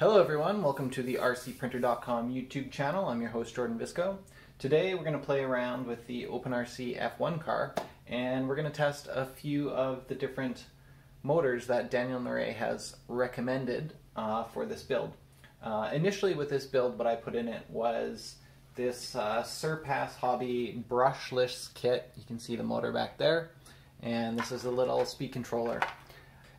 Hello everyone, welcome to the rcprinter.com YouTube channel. I'm your host Jordan Visco. Today we're going to play around with the OpenRC F1 car and we're going to test a few of the different motors that Daniel Norée has recommended uh, for this build. Uh, initially with this build what I put in it was this uh, Surpass Hobby brushless kit. You can see the motor back there and this is a little speed controller.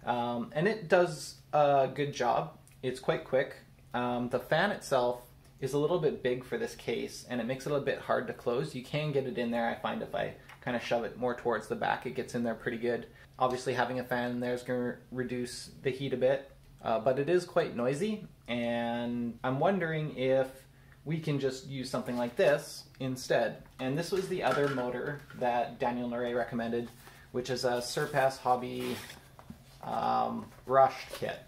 Um, and it does a good job. It's quite quick. Um, the fan itself is a little bit big for this case and it makes it a bit hard to close. You can get it in there, I find if I kind of shove it more towards the back, it gets in there pretty good. Obviously having a fan in there is going to reduce the heat a bit, uh, but it is quite noisy and I'm wondering if we can just use something like this instead. And this was the other motor that Daniel Norée recommended, which is a Surpass Hobby um, brushed kit.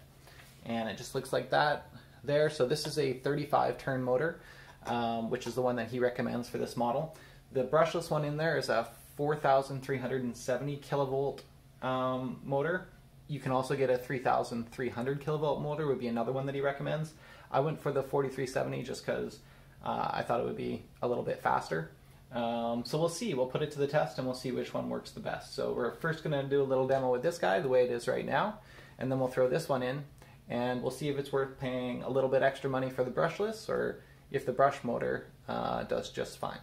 And it just looks like that there. So this is a 35 turn motor, um, which is the one that he recommends for this model. The brushless one in there is a 4,370 kilovolt um, motor. You can also get a 3,300 kilovolt motor would be another one that he recommends. I went for the 4370 just because uh, I thought it would be a little bit faster. Um, so we'll see. We'll put it to the test and we'll see which one works the best. So we're first going to do a little demo with this guy the way it is right now, and then we'll throw this one in and we'll see if it's worth paying a little bit extra money for the brushless or if the brush motor uh, does just fine.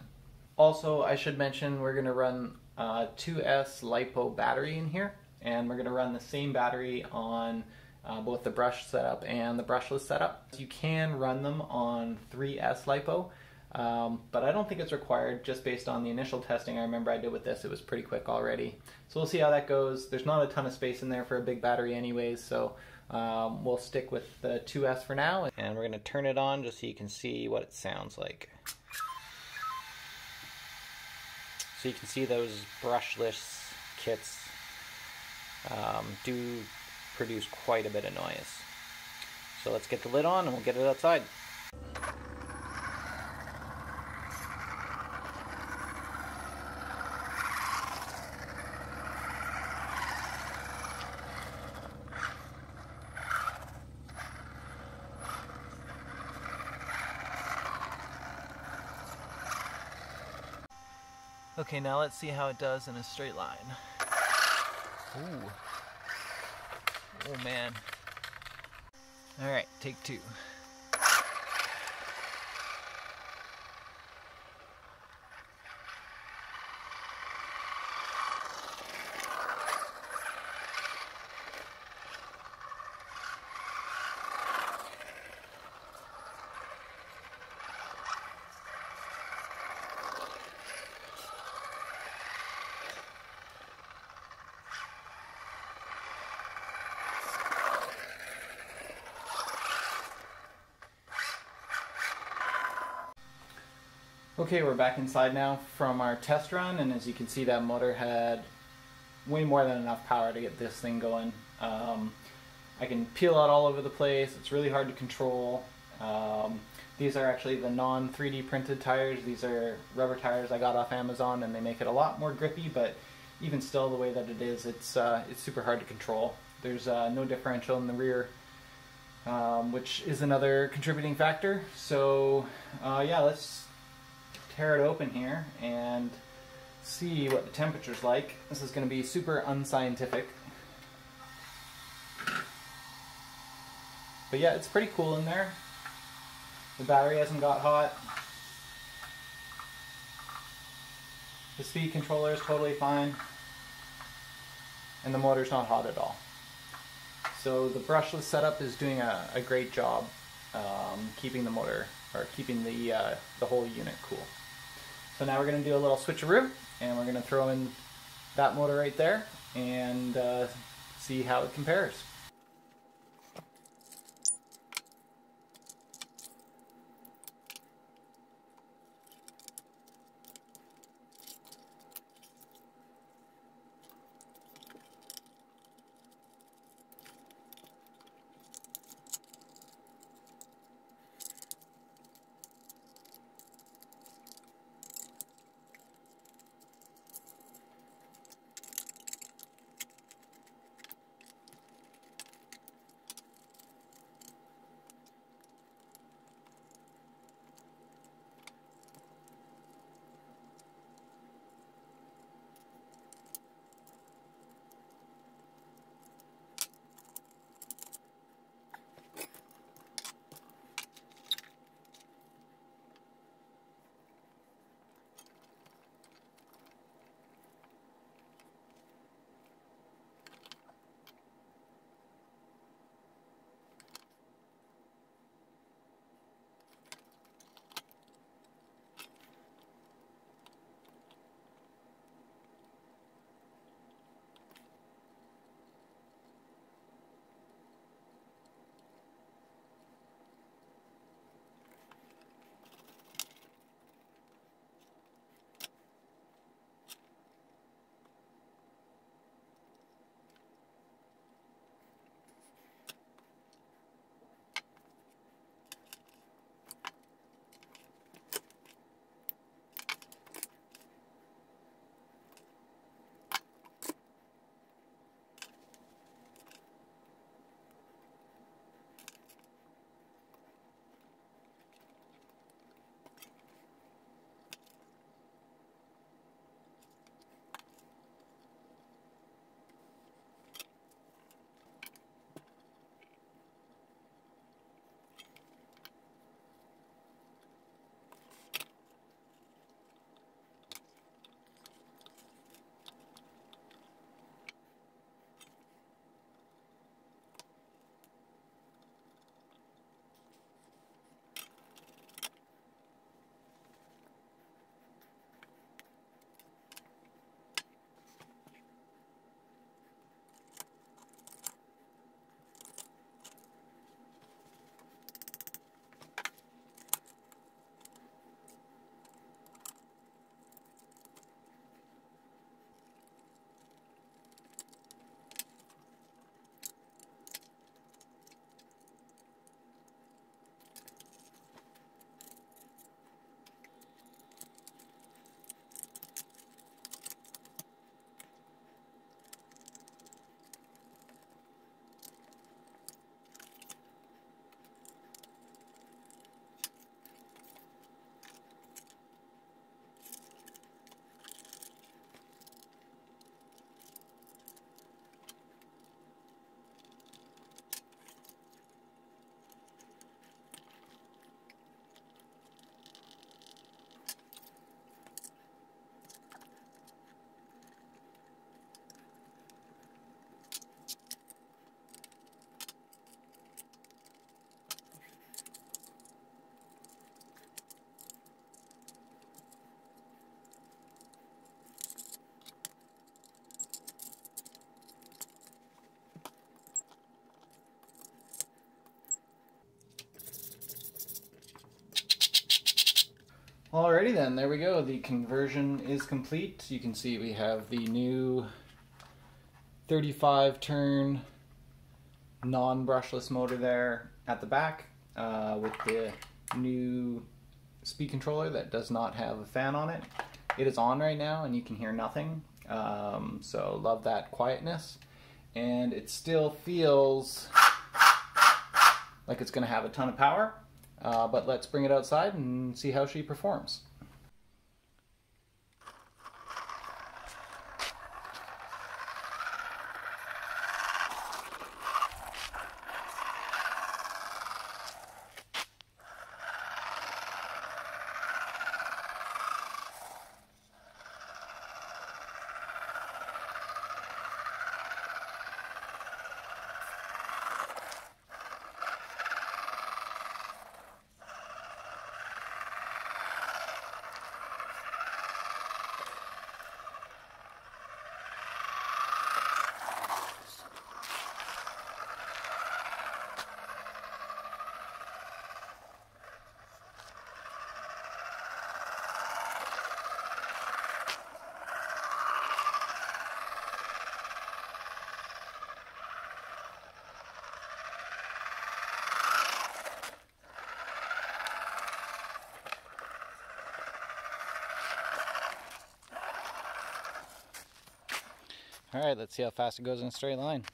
Also, I should mention we're going to run a 2S LiPo battery in here, and we're going to run the same battery on uh, both the brush setup and the brushless setup. You can run them on 3S LiPo, um, but I don't think it's required just based on the initial testing I remember I did with this. It was pretty quick already. So we'll see how that goes. There's not a ton of space in there for a big battery anyways, so um, we'll stick with the 2S for now. And we're going to turn it on just so you can see what it sounds like. So you can see those brushless kits um, do produce quite a bit of noise. So let's get the lid on and we'll get it outside. Okay, now let's see how it does in a straight line. Ooh. Oh man. Alright, take two. Okay, we're back inside now from our test run, and as you can see, that motor had way more than enough power to get this thing going. Um, I can peel out all over the place. It's really hard to control. Um, these are actually the non 3D printed tires. These are rubber tires I got off Amazon, and they make it a lot more grippy. But even still, the way that it is, it's uh, it's super hard to control. There's uh, no differential in the rear, um, which is another contributing factor. So uh, yeah, let's tear it open here and see what the temperature's like. This is going to be super unscientific. But yeah, it's pretty cool in there. The battery hasn't got hot. The speed controller is totally fine. And the motor's not hot at all. So the brushless setup is doing a, a great job um, keeping the motor, or keeping the, uh, the whole unit cool. So now we're going to do a little switcheroo and we're going to throw in that motor right there and uh, see how it compares. Alrighty then, there we go. The conversion is complete. You can see we have the new 35 turn non-brushless motor there at the back uh, with the new speed controller that does not have a fan on it. It is on right now and you can hear nothing. Um, so love that quietness. And it still feels like it's going to have a ton of power. Uh, but let's bring it outside and see how she performs. All right, let's see how fast it goes in a straight line.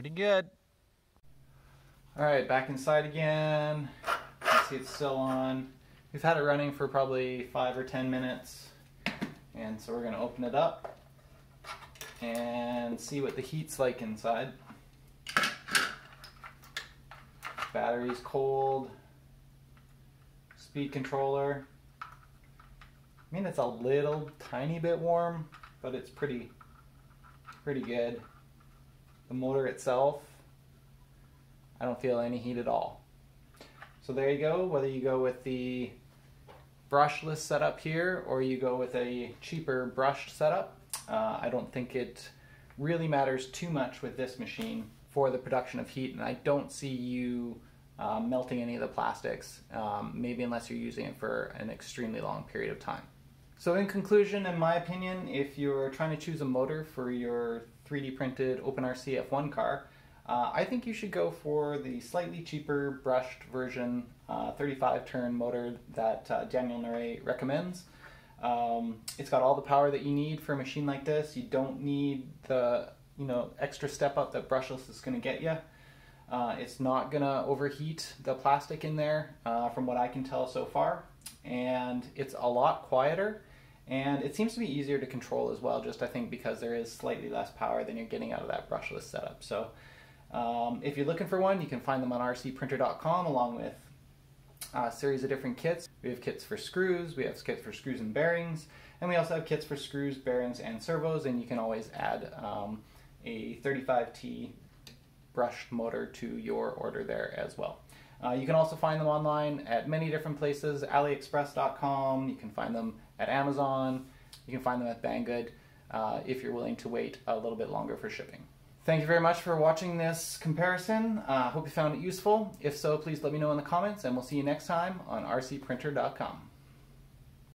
Pretty good. All right, back inside again. See it's still on. We've had it running for probably five or 10 minutes. And so we're gonna open it up and see what the heat's like inside. Battery's cold. Speed controller. I mean, it's a little tiny bit warm, but it's pretty, pretty good. The motor itself, I don't feel any heat at all. So there you go, whether you go with the brushless setup here or you go with a cheaper brushed setup, uh, I don't think it really matters too much with this machine for the production of heat and I don't see you uh, melting any of the plastics, um, maybe unless you're using it for an extremely long period of time. So in conclusion, in my opinion, if you're trying to choose a motor for your 3D printed OpenRC F1 car, uh, I think you should go for the slightly cheaper brushed version uh, 35 turn motor that uh, Daniel Norée recommends. Um, it's got all the power that you need for a machine like this. You don't need the you know extra step up that brushless is going to get you. Uh, it's not going to overheat the plastic in there uh, from what I can tell so far. And it's a lot quieter and it seems to be easier to control as well, just I think because there is slightly less power than you're getting out of that brushless setup. So um, if you're looking for one, you can find them on rcprinter.com along with a series of different kits. We have kits for screws, we have kits for screws and bearings, and we also have kits for screws, bearings, and servos, and you can always add um, a 35T brushed motor to your order there as well. Uh, you can also find them online at many different places, aliexpress.com, you can find them at Amazon, you can find them at Banggood uh, if you're willing to wait a little bit longer for shipping. Thank you very much for watching this comparison. I uh, hope you found it useful. If so, please let me know in the comments and we'll see you next time on rcprinter.com.